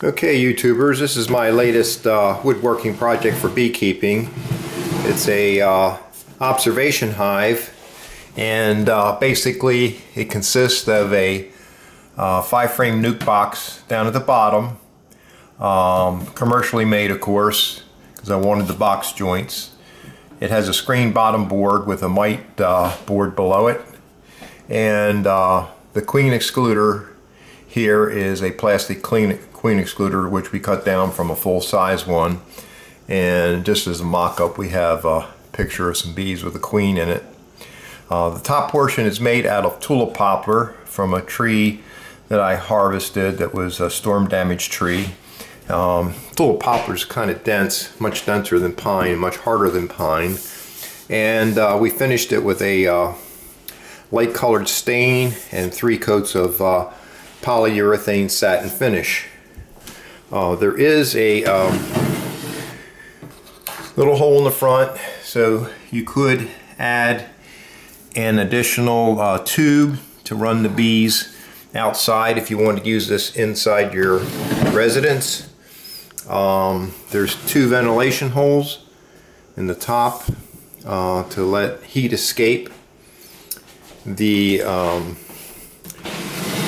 Okay YouTubers, this is my latest uh, woodworking project for beekeeping. It's a uh, observation hive and uh, basically it consists of a uh, five frame nuc box down at the bottom um, commercially made of course because I wanted the box joints. It has a screen bottom board with a mite uh, board below it and uh, the queen excluder here is a plastic clean queen excluder which we cut down from a full-size one and just as a mock-up we have a picture of some bees with a queen in it. Uh, the top portion is made out of tulip poplar from a tree that I harvested that was a storm damaged tree. Um, tulip poplar is kind of dense, much denser than pine, much harder than pine. And uh, we finished it with a uh, light colored stain and three coats of uh, polyurethane satin finish. Uh, there is a um, little hole in the front so you could add an additional uh, tube to run the bees outside if you want to use this inside your residence. Um, there's two ventilation holes in the top uh, to let heat escape. The um,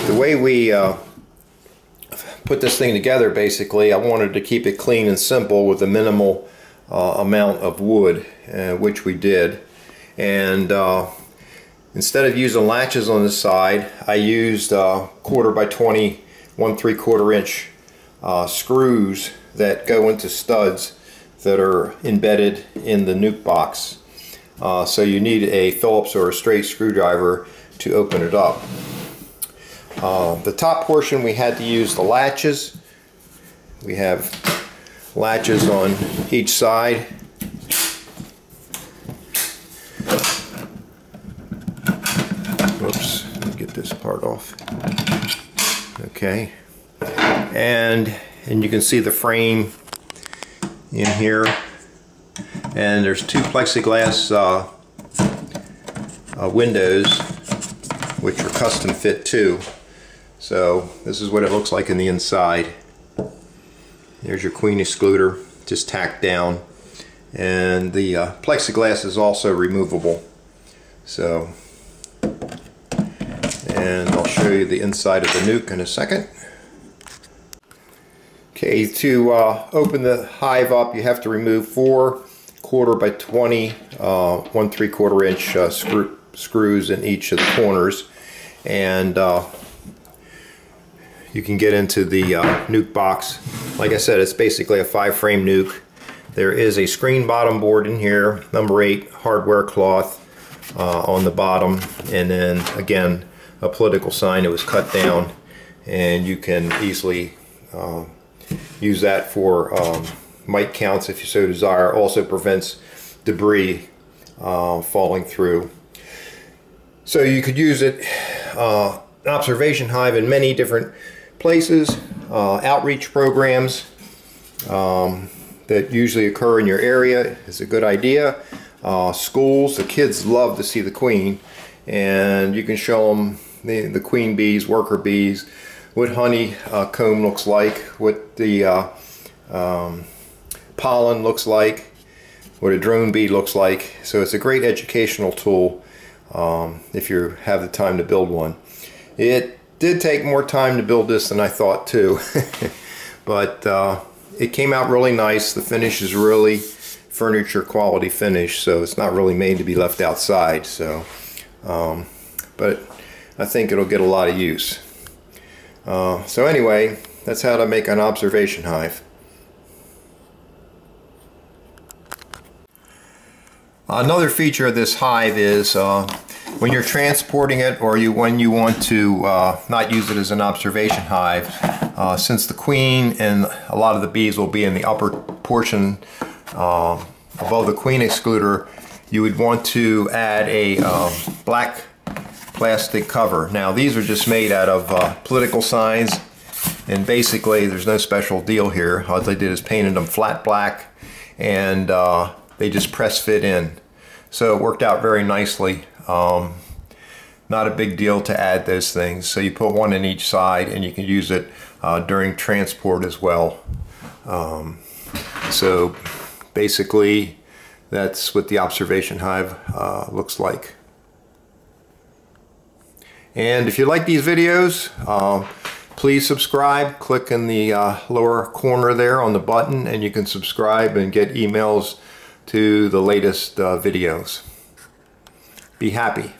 the way we uh, put this thing together basically I wanted to keep it clean and simple with a minimal uh, amount of wood uh, which we did. And uh, instead of using latches on the side I used uh, quarter by 20 one three quarter inch uh, screws that go into studs that are embedded in the nuc box. Uh, so you need a Phillips or a straight screwdriver to open it up uh, the top portion we had to use the latches. We have latches on each side. Me get this part off. Okay. And and you can see the frame in here. And there's two plexiglass uh, uh, windows which are custom fit too. So this is what it looks like in the inside. There's your queen excluder just tacked down and the uh, plexiglass is also removable. So and I'll show you the inside of the nuc in a second. Okay, to uh, open the hive up you have to remove four quarter by 20 uh, one three quarter inch uh, screw, screws in each of the corners and uh, you can get into the uh, nuc box. Like I said, it's basically a five frame nuc. There is a screen bottom board in here, number eight hardware cloth uh, on the bottom, and then again a political sign that was cut down, and you can easily uh, use that for um, mite counts if you so desire. Also prevents debris uh, falling through. So you could use it, uh, observation hive in many different places, uh, outreach programs um, that usually occur in your area is a good idea. Uh, schools, the kids love to see the queen and you can show them the, the queen bees, worker bees, what honey uh, comb looks like, what the uh, um, pollen looks like, what a drone bee looks like. So it's a great educational tool um, if you have the time to build one. It did take more time to build this than I thought too. but uh, it came out really nice. The finish is really furniture quality finish, so it's not really made to be left outside. So, um, but I think it'll get a lot of use. Uh, so anyway, that's how to make an observation hive. Another feature of this hive is uh, when you're transporting it or you when you want to uh, not use it as an observation hive, uh, since the queen and a lot of the bees will be in the upper portion uh, above the queen excluder, you would want to add a um, black plastic cover. Now these are just made out of uh, political signs and basically there's no special deal here. All they did is painted them flat black and uh, they just press fit in. So it worked out very nicely. Um, not a big deal to add those things. So you put one in each side and you can use it uh, during transport as well. Um, so basically that's what the observation hive uh, looks like. And if you like these videos, um, please subscribe. Click in the uh, lower corner there on the button and you can subscribe and get emails to the latest uh, videos. Be happy.